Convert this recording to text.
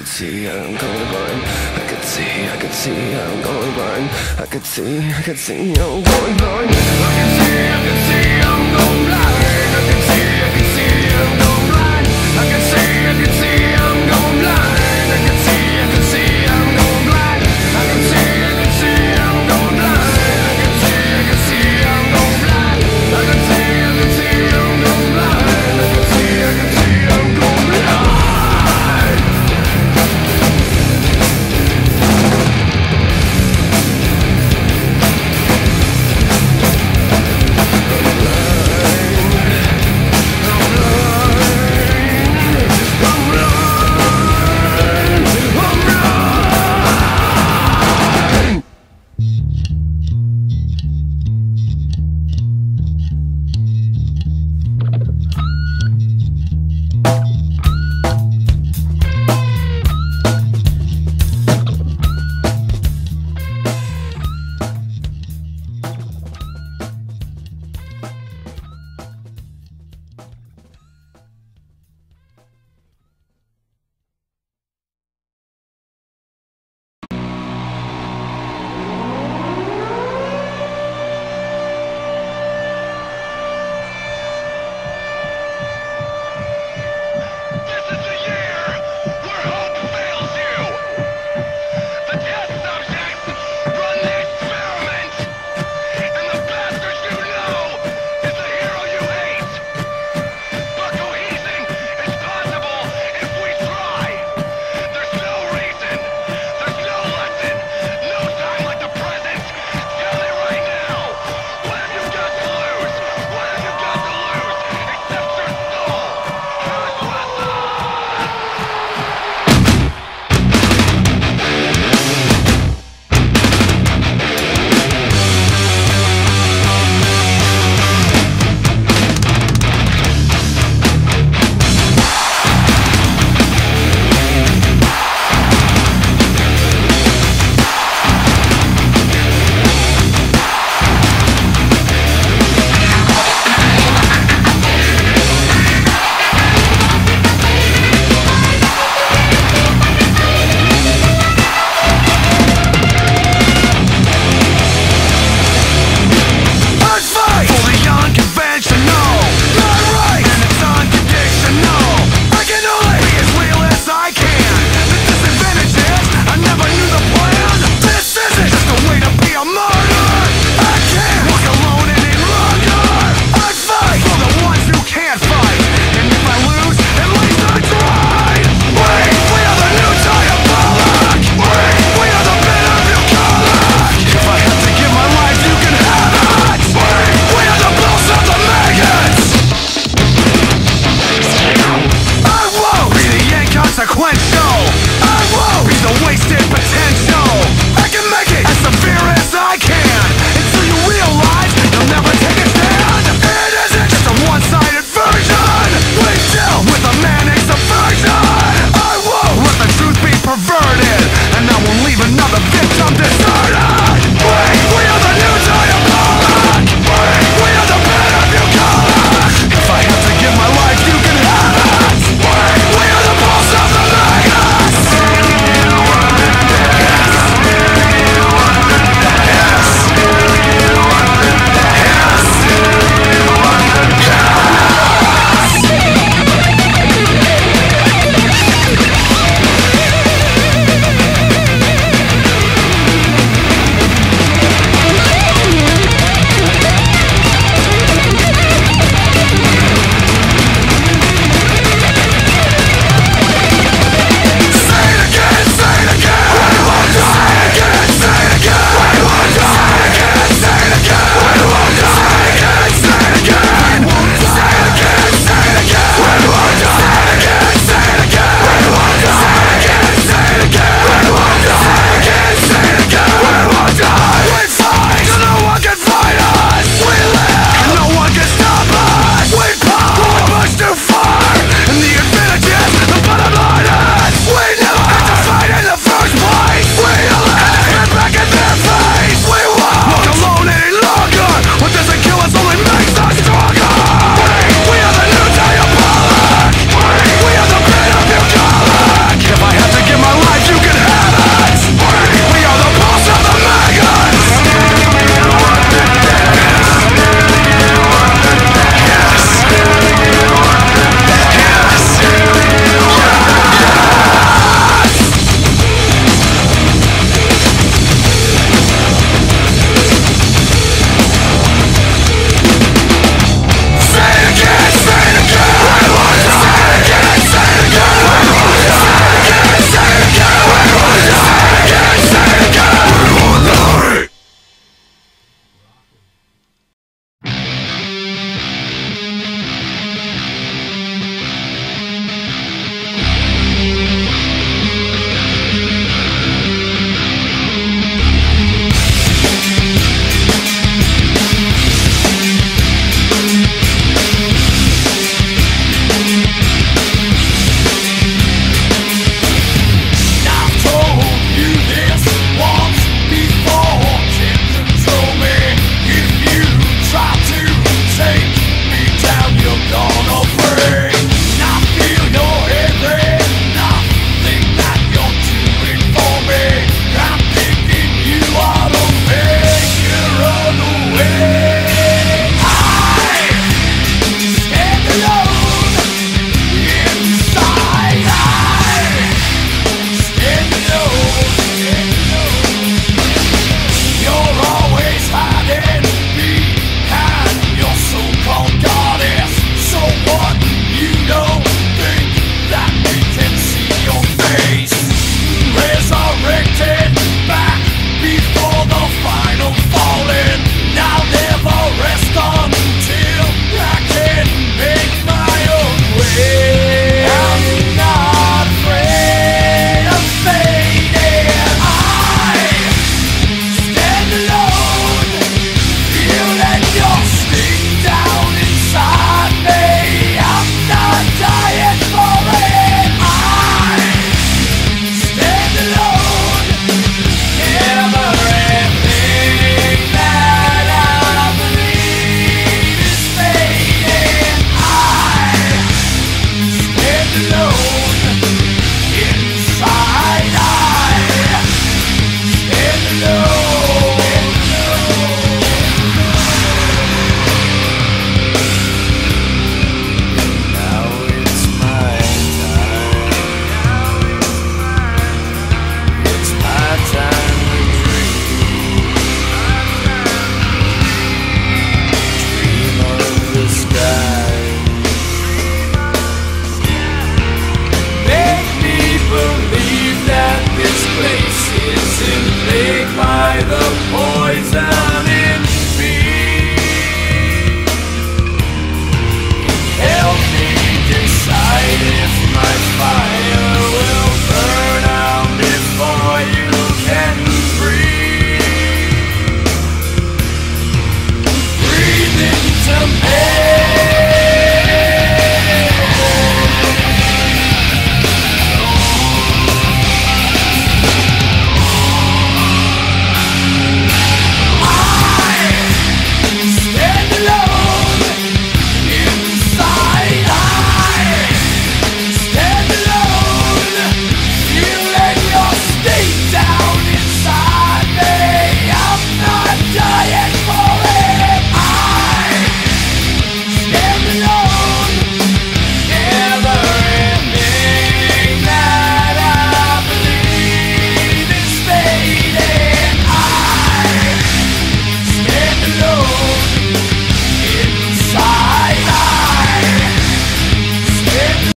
could see I'm going blind. I could see, I could see I'm going blind. I could see, I could see I'm going blind. I could see, I could see I'm going blind.